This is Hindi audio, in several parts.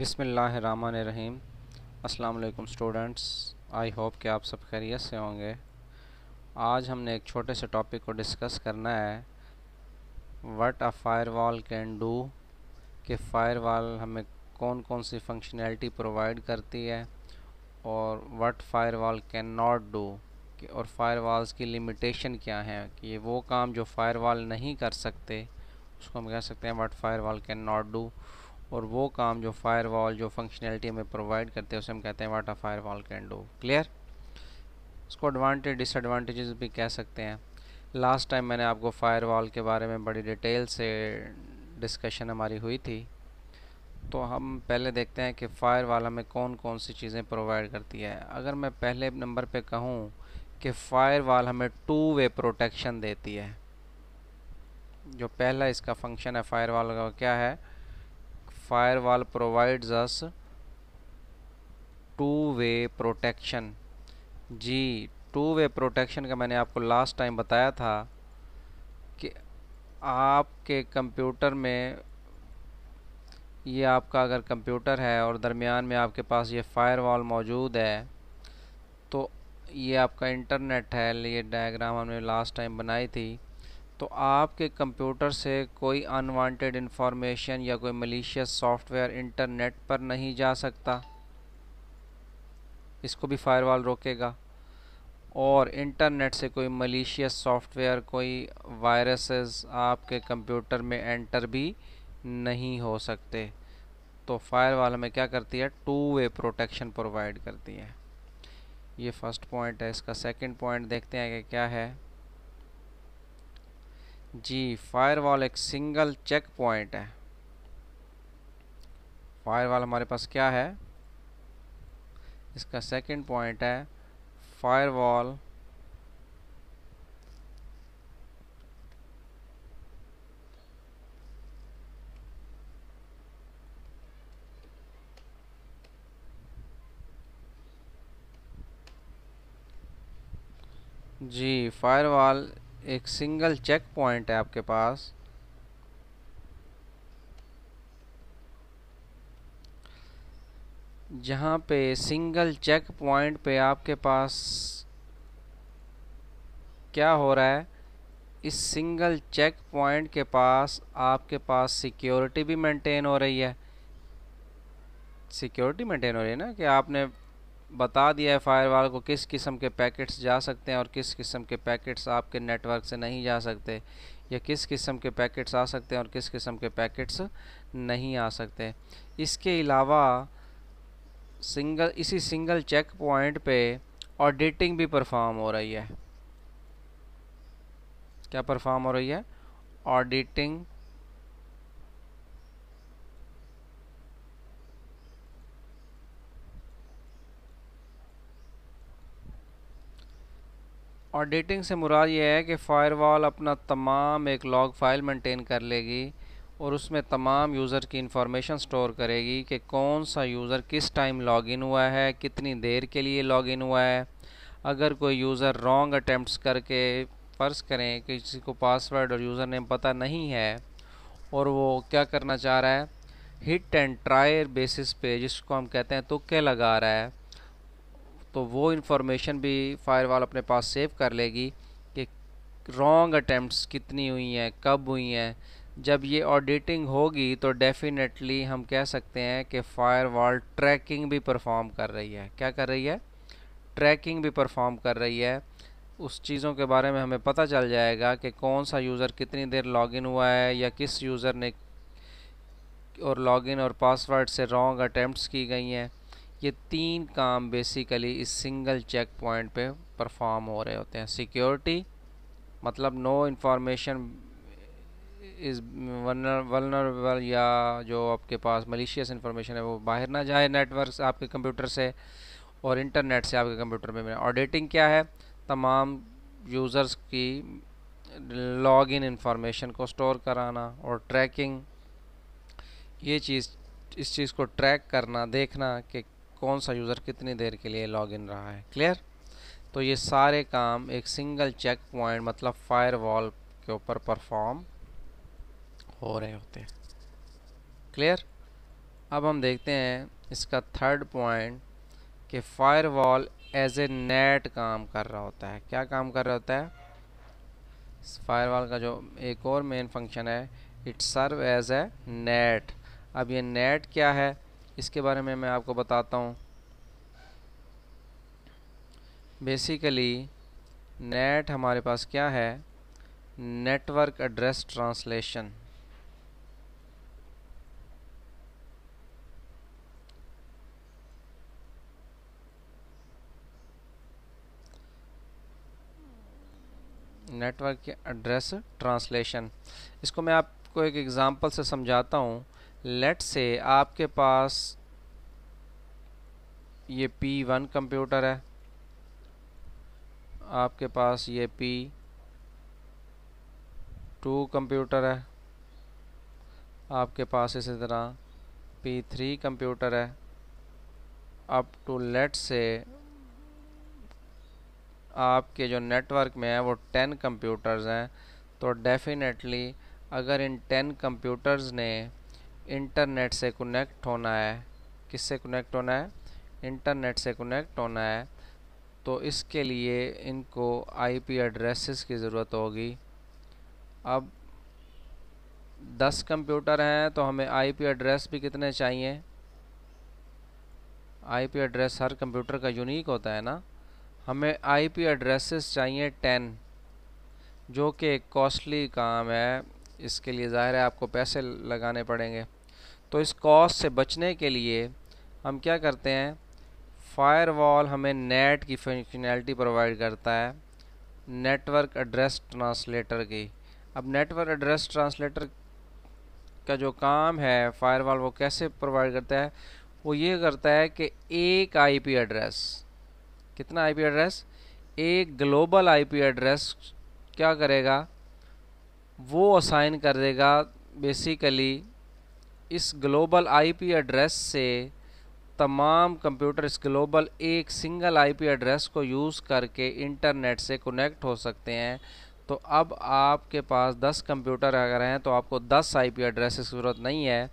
बिसमीम अस्सलाम स्टूडेंट्स, आई होप कि आप सब खैरियत से होंगे। आज हमने एक छोटे से टॉपिक को डिस्कस करना है। What a firewall can do कि फायरवॉल हमें कौन कौन सी फंक्शनैलिटी प्रोवाइड करती है और what firewall can not do और फायरवॉल्स की लिमिटेशन क्या है, कि वो काम जो फायरवॉल नहीं कर सकते, उसको हम कह सकते हैं what firewall can not do और वो काम जो फायरवॉल जो फंक्शनैलिटी हमें प्रोवाइड करते हैं, उसे हम कहते हैं what a firewall can do clear उसको एडवांटेज डिसएडवांटेजेस भी कह सकते हैं. लास्ट टाइम मैंने आपको फायरवॉल के बारे में बड़ी डिटेल से डिस्कशन हमारी हुई थी. तो हम पहले देखते हैं कि फायरवॉल हमें कौन कौन सी चीज़ें प्रोवाइड करती है. अगर मैं पहले नंबर पे कहूँ कि फायरवॉल हमें टू वे प्रोटेक्शन देती है, जो पहला इसका फ़ंक्शन है फायरवॉल का क्या है? Firewall provides us two way protection जी टू वे प्रोटेक्शन का मैंने आपको लास्ट टाइम बताया था कि आपके कंप्यूटर में ये आपका अगर कंप्यूटर है और दरमियान में आपके पास ये फायरवॉल मौजूद है तो ये आपका इंटरनेट है, ये डायग्राम हमने लास्ट टाइम बनाई थी। तो आपके कंप्यूटर से कोई अनवांटेड इन्फॉर्मेशन या कोई मलिशियस सॉफ्टवेयर इंटरनेट पर नहीं जा सकता। इसको भी फायरवॉल रोकेगा। और इंटरनेट से कोई मलिशियस सॉफ्टवेयर कोई वायरसेस आपके कंप्यूटर में एंटर भी नहीं हो सकते। तो फायरवॉल हमें क्या करती है? टू वे प्रोटेक्शन प्रोवाइड करती है। ये फ़र्स्ट पॉइंट है। इसका सेकंड पॉइंट देखते हैं कि क्या है। जी फायरवॉल एक सिंगल चेक पॉइंट है। फायरवॉल हमारे पास क्या है? इसका सेकंड पॉइंट है फायरवॉल जी फायरवॉल एक सिंगल चेक पॉइंट है आपके पास। जहाँ पे सिंगल चेक पॉइंट पे आपके पास क्या हो रहा है, इस सिंगल चेक पॉइंट के पास आपके पास सिक्योरिटी भी मेंटेन हो रही है। सिक्योरिटी मेंटेन हो रही है ना कि आपने बता दिया है फायरवॉल को किस किस्म के पैकेट्स जा सकते हैं और किस किस्म के पैकेट्स आपके नेटवर्क से नहीं जा सकते। या किस किस्म के पैकेट्स आ सकते हैं और किस किस्म के पैकेट्स नहीं आ सकते। इसके अलावा सिंगल इसी सिंगल चेक पॉइंट पे ऑडिटिंग भी परफॉर्म हो रही है। क्या परफॉर्म हो रही है? ऑडिटिंग ऑडिटिंग से मुराद ये है कि फ़ायरवॉल अपना तमाम एक लॉग फ़ाइल मेंटेन कर लेगी और उसमें तमाम यूज़र की इंफॉर्मेशन स्टोर करेगी कि कौन सा यूज़र किस टाइम लॉगिन हुआ है, कितनी देर के लिए लॉगिन हुआ है। अगर कोई यूज़र रॉन्ग अटैम्प्ट करके फ़र्ज़ करें कि किसी को पासवर्ड और यूज़र नेम पता नहीं है और वो क्या करना चाह रहा है हिट एंड ट्रायर बेसिस पे जिसको हम कहते हैं, तुक्के लगा रहा है। तो वो इन्फॉर्मेशन भी फायरवॉल अपने पास सेव कर लेगी कि रॉन्ग अटैम्प्ट्स कितनी हुई हैं, कब हुई हैं। जब ये ऑडिटिंग होगी तो डेफिनेटली हम कह सकते हैं कि फायरवॉल ट्रैकिंग भी परफॉर्म कर रही है। क्या कर रही है? ट्रैकिंग भी परफॉर्म कर रही है। उस चीज़ों के बारे में हमें पता चल जाएगा कि कौन सा यूज़र कितनी देर लॉगिन हुआ है या किस यूज़र ने और लॉगिन और पासवर्ड से रॉन्ग अटैम्प्ट्स की गई हैं। ये तीन काम बेसिकली इस सिंगल चेक पॉइंट पे परफॉर्म हो रहे होते हैं। सिक्योरिटी मतलब नो इन्फॉर्मेशन इज़ वनरेबल या जो आपके पास मलिशियस इन्फॉर्मेशन है, वो बाहर ना जाए नेटवर्क आपके कंप्यूटर से और इंटरनेट से आपके कंप्यूटर में ऑडिटिंग क्या है? तमाम यूज़र्स की लॉग इन इंफॉर्मेशन को स्टोर कराना और ट्रैकिंग ये चीज़, इस चीज़ को ट्रैक करना, देखना कि कौन सा यूज़र कितनी देर के लिए लॉगिन रहा है? क्लियर तो ये सारे काम एक सिंगल चेक पॉइंट मतलब फायरवॉल के ऊपर परफॉर्म हो रहे होते हैं। क्लियर अब हम देखते हैं इसका थर्ड पॉइंट कि फायरवॉल एज ए नेट काम कर रहा होता है। क्या काम कर रहा होता है? फायरवॉल का जो एक और मेन फ़ंक्शन है it serve as a NAT अब ये नेट क्या है? इसके बारे में मैं आपको बताता हूँ। बेसिकली नेट हमारे पास क्या है? Network address translation network address translation इसको मैं आपको एक एग्ज़ाम्पल से समझाता हूँ। लेट से आपके पास ये P1 कंप्यूटर है। आपके पास ये P2 कंप्यूटर है। आपके पास इसी तरह P3 कंप्यूटर है। अप टू लेट से आपके जो नेटवर्क में है वो टेन कंप्यूटर्स हैं। तो डेफिनेटली अगर इन टेन कंप्यूटर्स ने इंटरनेट से कनेक्ट होना है। किससे कनेक्ट होना है? इंटरनेट से कनेक्ट होना है। तो इसके लिए इनको आईपी एड्रेसेस की ज़रूरत होगी। अब दस कंप्यूटर हैं तो हमें आईपी एड्रेस भी कितने चाहिए? आईपी एड्रेस हर कंप्यूटर का यूनिक होता है ना? हमें आईपी एड्रेसेस चाहिए टेन जो कि एक कॉस्टली काम है। इसके लिए ज़ाहिर है आपको पैसे लगाने पड़ेंगे। तो इस कॉस्ट से बचने के लिए हम क्या करते हैं? फायरवॉल हमें नेट की फंक्शनैलिटी प्रोवाइड करता है। नेटवर्क एड्रेस ट्रांसलेटर की। अब नेटवर्क एड्रेस ट्रांसलेटर का जो काम है फायरवॉल वो कैसे प्रोवाइड करता है? वो ये करता है कि एक आईपी एड्रेस कितना आईपी एड्रेस एक ग्लोबल आईपी एड्रेस क्या करेगा? वो असाइन कर देगा बेसिकली इस ग्लोबल आईपी एड्रेस से तमाम कंप्यूटर, इस ग्लोबल एक सिंगल आईपी एड्रेस को यूज़ करके इंटरनेट से कनेक्ट हो सकते हैं। तो अब आपके पास 10 कंप्यूटर अगर हैं तो आपको 10 आईपी एड्रेस की ज़रूरत नहीं है,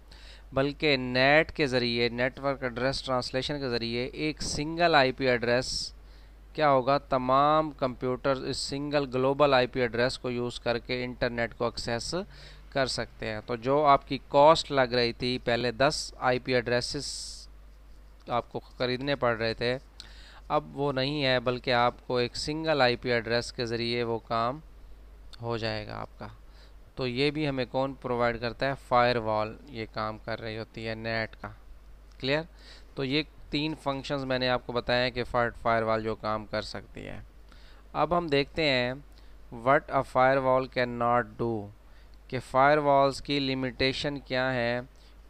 बल्कि नेट के ज़रिए, नेटवर्क एड्रेस ट्रांसलेशन के ज़रिए एक सिंगल आईपी एड्रेस, क्या होगा, तमाम कंप्यूटर इस सिंगल ग्लोबल आईपी एड्रेस को यूज़ करके इंटरनेट को एक्सेस कर सकते हैं। तो जो आपकी कॉस्ट लग रही थी, पहले 10 आईपी एड्रेसेस आपको ख़रीदने पड़ रहे थे, अब वो नहीं है, बल्कि आपको एक सिंगल आईपी एड्रेस के ज़रिए वो काम हो जाएगा आपका। तो ये भी हमें कौन प्रोवाइड करता है? फायरवॉल ये काम कर रही होती है नेट का। क्लियर तो ये तीन फ़ंक्शंस मैंने आपको बताया कि फायर फायरवॉल जो काम कर सकती है। अब हम देखते हैं what a firewall can not do कि फायरवॉल्स की लिमिटेशन क्या है?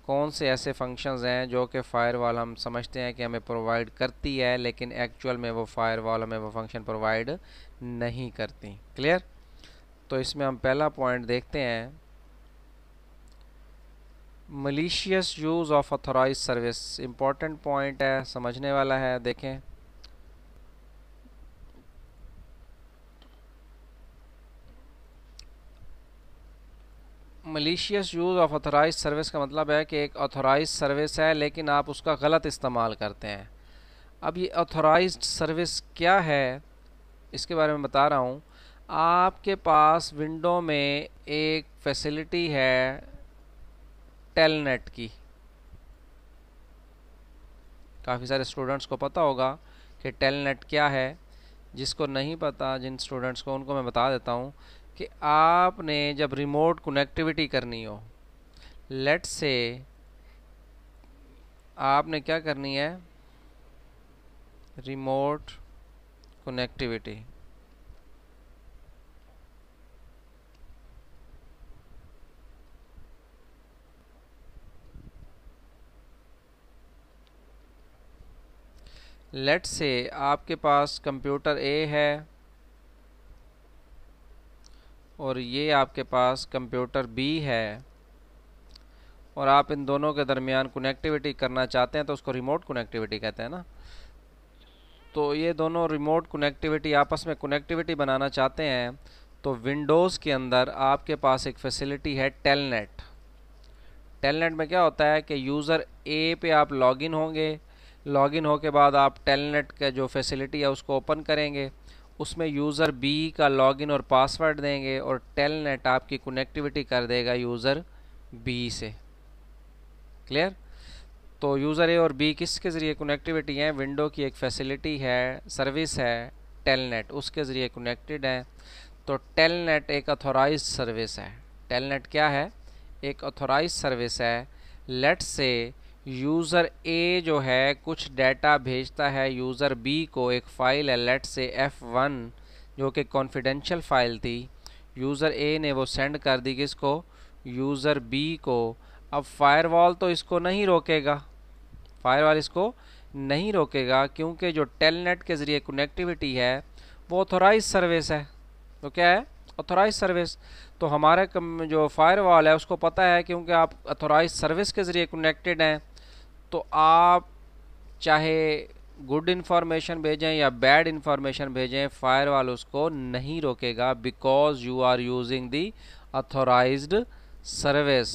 कौन से ऐसे फ़ंक्शंस हैं जो कि फायरवॉल हम समझते हैं कि हमें प्रोवाइड करती है, लेकिन एक्चुअल में वो फायरवॉल हमें वो फ़ंक्शन प्रोवाइड नहीं करती। क्लियर तो इसमें हम पहला पॉइंट देखते हैं। Malicious use of authorize service important point है, समझने वाला है, देखें। Malicious use of authorize service का मतलब है कि एक ऑथोराइज सर्विस है, लेकिन आप उसका गलत इस्तेमाल करते हैं। अब ये ऑथोराइज सर्विस क्या है, इसके बारे में बता रहा हूँ। आपके पास विंडो में एक फैसिलिटी है टेलनेट की। काफ़ी सारे स्टूडेंट्स को पता होगा कि टेलनेट क्या है। जिसको नहीं पता, जिन स्टूडेंट्स को, उनको मैं बता देता हूँ कि आपने जब रिमोट कनेक्टिविटी करनी हो लेट से आपने क्या करनी है? रिमोट कनेक्टिविटी लेट से आपके पास कंप्यूटर ए है और ये आपके पास कंप्यूटर बी है। और आप इन दोनों के दरमियान कनेक्टिविटी करना चाहते हैं तो उसको रिमोट कनेक्टिविटी कहते हैं ना। तो ये दोनों रिमोट कनेक्टिविटी आपस में कनेक्टिविटी बनाना चाहते हैं तो विंडोज़ के अंदर आपके पास एक फैसिलिटी है टेलनेट टेलनेट में क्या होता है कि यूज़र ए पे आप लॉगिन होंगे। लॉगिन हो के बाद आप टेलनेट का जो फैसिलिटी है, उसको ओपन करेंगे। उसमें यूज़र बी का लॉगिन और पासवर्ड देंगे और टेलनेट आपकी कनेक्टिविटी कर देगा यूज़र बी से। क्लियर तो यूज़र ए और बी किसके ज़रिए कनेक्टिविटी है? विंडो की एक फैसिलिटी है सर्विस है टेलनेट उसके ज़रिए कनेक्टेड है। तो टेलनेट एक अथोराइज सर्विस है। टेलनेट क्या है? एक अथोराइज सर्विस है। लेट से यूज़र ए जो है, कुछ डाटा भेजता है यूज़र बी को एक फ़ाइल है लेट से एफ़ वन जो कि कॉन्फिडेंशियल फ़ाइल थी। यूज़र ए ने वो सेंड कर दी किसको? यूज़र बी को। अब फायरवॉल तो इसको नहीं रोकेगा। फायरवॉल इसको नहीं रोकेगा, क्योंकि जो टेलनेट के ज़रिए कनेक्टिविटी है, वो ऑथोराइज सर्विस है। तो क्या है? ऑथोराइज सर्विस तो हमारे जो फायरवॉल है, उसको पता है, क्योंकि आप ऑथोराइज सर्विस के ज़रिए कनेक्टेड हैं। तो आप चाहे गुड इन्फॉर्मेशन भेजें या बैड इन्फॉर्मेशन भेजें फायरवॉल उसको नहीं रोकेगा because you are using the authorized service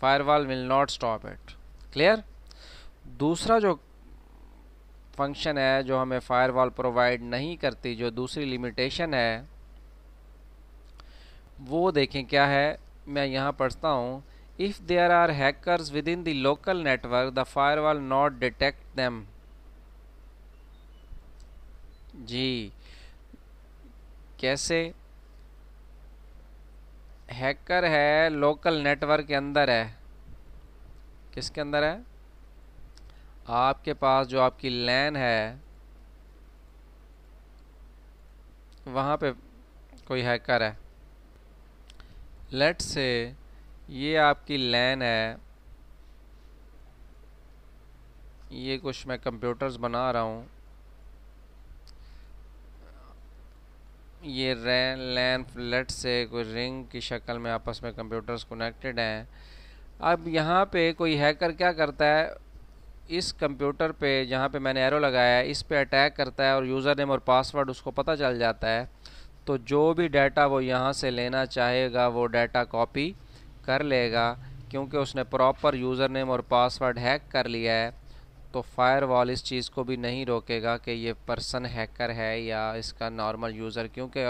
firewall will not stop it clear दूसरा जो फ़ंक्शन है, जो हमें फायरवॉल प्रोवाइड नहीं करती, जो दूसरी लिमिटेशन है, वो देखें क्या है। मैं यहाँ पढ़ता हूँ। There are hackers within the local network the firewall not detect them जी। कैसे? हैकर है लोकल नेटवर्क के अंदर है। किसके अंदर है? आपके पास जो आपकी लैन है, वहाँ पे कोई हैकर है। लेट से ये आपकी लैन है। ये कुछ मैं कंप्यूटर्स बना रहा हूँ। ये रैन, लैन लेट से कोई रिंग की शक्ल में आपस में कंप्यूटर्स कनेक्टेड हैं। अब यहाँ पे कोई हैकर क्या करता है? इस कंप्यूटर पे जहाँ पे मैंने एरो लगाया है, इस पे अटैक करता है और यूज़र नेम और पासवर्ड उसको पता चल जाता है। तो जो भी डाटा वो यहाँ से लेना चाहेगा, वो डाटा कॉपी कर लेगा, क्योंकि उसने प्रॉपर यूज़र नेम और पासवर्ड हैक कर लिया है तो फायरवॉल इस चीज़ को भी नहीं रोकेगा कि ये पर्सन हैकर है या इसका नॉर्मल यूज़र क्योंकि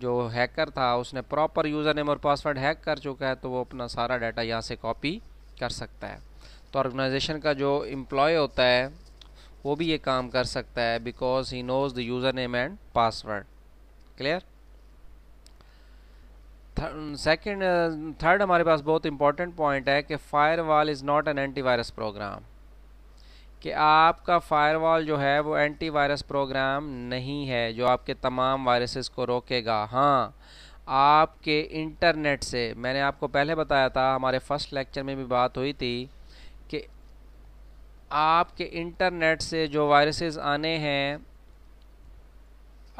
जो हैकर था, उसने प्रॉपर यूज़र नेम और पासवर्ड हैक कर चुका है तो वो अपना सारा डाटा यहाँ से कॉपी कर सकता है। तो ऑर्गेनाइजेशन का जो एम्प्लॉय होता है, वो भी ये काम कर सकता है because he knows the user name and password clear second third हमारे पास बहुत इंपॉर्टेंट पॉइंट है कि firewall is not an antivirus program कि आपका फायरवॉल जो है वो एंटीवायरस प्रोग्राम नहीं है, जो आपके तमाम वायरसेस को रोकेगा। हाँ आपके इंटरनेट से, मैंने आपको पहले बताया था, हमारे फ़र्स्ट लेक्चर में भी बात हुई थी कि आपके इंटरनेट से जो वायरसेस आने हैं,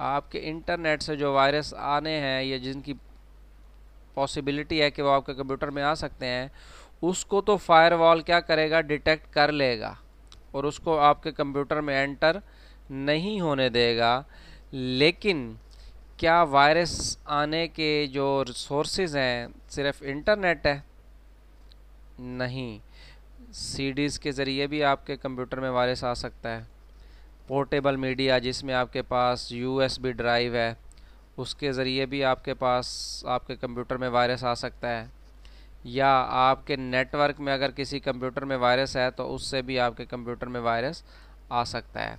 आपके इंटरनेट से जो वायरस आने हैं, या जिनकी पॉसिबिलिटी है कि वो आपके कंप्यूटर में आ सकते हैं। उसको तो फायरवॉल क्या करेगा? डिटेक्ट कर लेगा। और उसको आपके कंप्यूटर में एंटर नहीं होने देगा। लेकिन क्या वायरस आने के जो सोर्सेज हैं, सिर्फ़ इंटरनेट है? नहीं। सीडीज़ के ज़रिए भी आपके कंप्यूटर में वायरस आ सकता है। पोर्टेबल मीडिया जिसमें आपके पास यूएसबी ड्राइव है। उसके ज़रिए भी आपके पास, आपके कंप्यूटर में वायरस आ सकता है। या आपके नेटवर्क में अगर किसी कंप्यूटर में वायरस है तो उससे भी आपके कंप्यूटर में वायरस आ सकता है।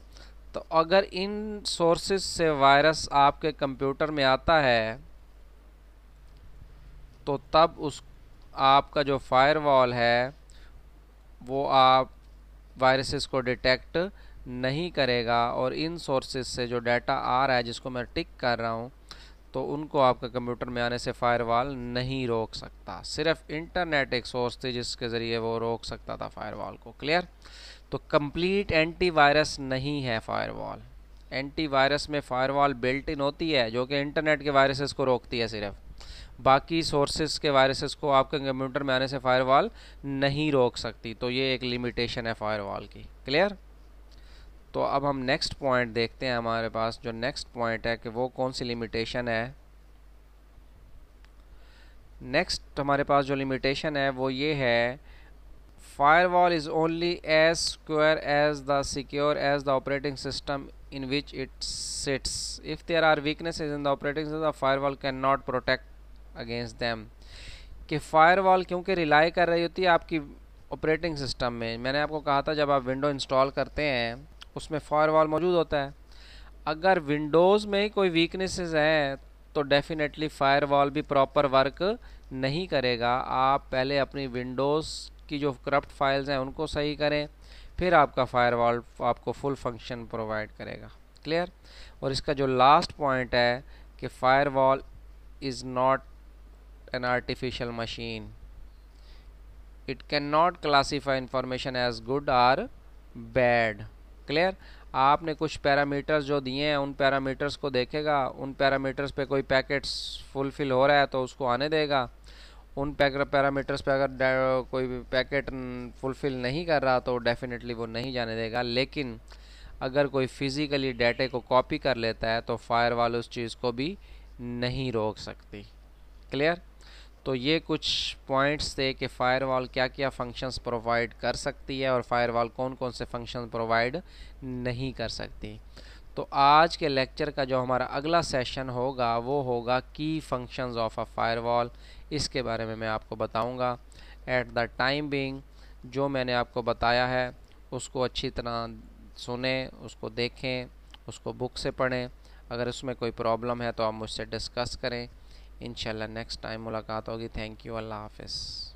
तो अगर इन सोर्सेज से वायरस आपके कंप्यूटर में आता है तो तब उस, आपका जो फायरवॉल है, वो आप वायरसेस को डिटेक्ट नहीं करेगा। और इन सोर्सेज से जो डाटा आ रहा है, जिसको मैं टिक कर रहा हूँ तो उनको आपके कंप्यूटर में आने से फायरवॉल नहीं रोक सकता। सिर्फ़ इंटरनेट एक सोर्स थी जिसके ज़रिए वो रोक सकता था फायरवॉल को क्लियर तो कंप्लीट एंटीवायरस नहीं है फायरवॉल एंटीवायरस में फायरवॉल बिल्ट इन होती है, जो कि इंटरनेट के वायरसेस को रोकती है सिर्फ़। बाकी सोर्सेज के वायरसेस को आपके कंप्यूटर में आने से फायरवॉल नहीं रोक सकती। तो ये एक लिमिटेशन है फायरवॉल की क्लियर तो अब हम नेक्स्ट पॉइंट देखते हैं हमारे पास, जो नेक्स्ट पॉइंट है कि वो कौन सी लिमिटेशन है? नेक्स्ट हमारे पास जो लिमिटेशन है, वो ये है firewall is only as square as the secure as the operating system in which it sits if there are weakness is in the operating firewall can not protect against them कि फायर वॉल क्योंकि रिलाई कर रही होती है आपकी ऑपरेटिंग सिस्टम में? मैंने आपको कहा था, जब आप विंडो इंस्टॉल करते हैं उसमें फायरवॉल मौजूद होता है। अगर विंडोज़ में कोई वीकनेसेस हैं तो डेफिनेटली फायरवॉल भी प्रॉपर वर्क नहीं करेगा। आप पहले अपनी विंडोज़ की जो करप्ट फाइल्स हैं, उनको सही करें, फिर आपका फायरवॉल आपको फुल फ़ंक्शन प्रोवाइड करेगा। क्लियर और इसका जो लास्ट पॉइंट है कि firewall is not an artificial machine it can not classify information as good or bad clear आपने कुछ पैरामीटर्स जो दिए हैं, उन पैरामीटर्स को देखेगा। उन पैरामीटर्स पे कोई पैकेट्स फुलफिल हो रहा है तो उसको आने देगा। उन पैरामीटर्स पे अगर कोई पैकेट फुलफ़िल नहीं कर रहा तो डेफिनेटली वो नहीं जाने देगा। लेकिन अगर कोई फिज़िकली डाटे को कॉपी कर लेता है तो फायर उस चीज़ को भी नहीं रोक सकती। क्लियर तो ये कुछ पॉइंट्स थे कि फायरवॉल क्या क्या फ़ंक्शंस प्रोवाइड कर सकती है और फायरवॉल कौन कौन से फ़ंक्शन प्रोवाइड नहीं कर सकती। तो आज के लेक्चर का जो हमारा अगला सेशन होगा, वो होगा की फ़ंक्शंस ऑफ़ अ फायरवॉल इसके बारे में मैं आपको बताऊँगा। एट द टाइम बिंग जो मैंने आपको बताया है, उसको अच्छी तरह सुने, उसको देखें, उसको बुक से पढ़ें। अगर उसमें कोई प्रॉब्लम है तो आप मुझसे डिस्कस करें। इन नेक्स्ट टाइम मुलाकात होगी. थैंक यू अल्लाह हाफिज़